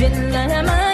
جلها ما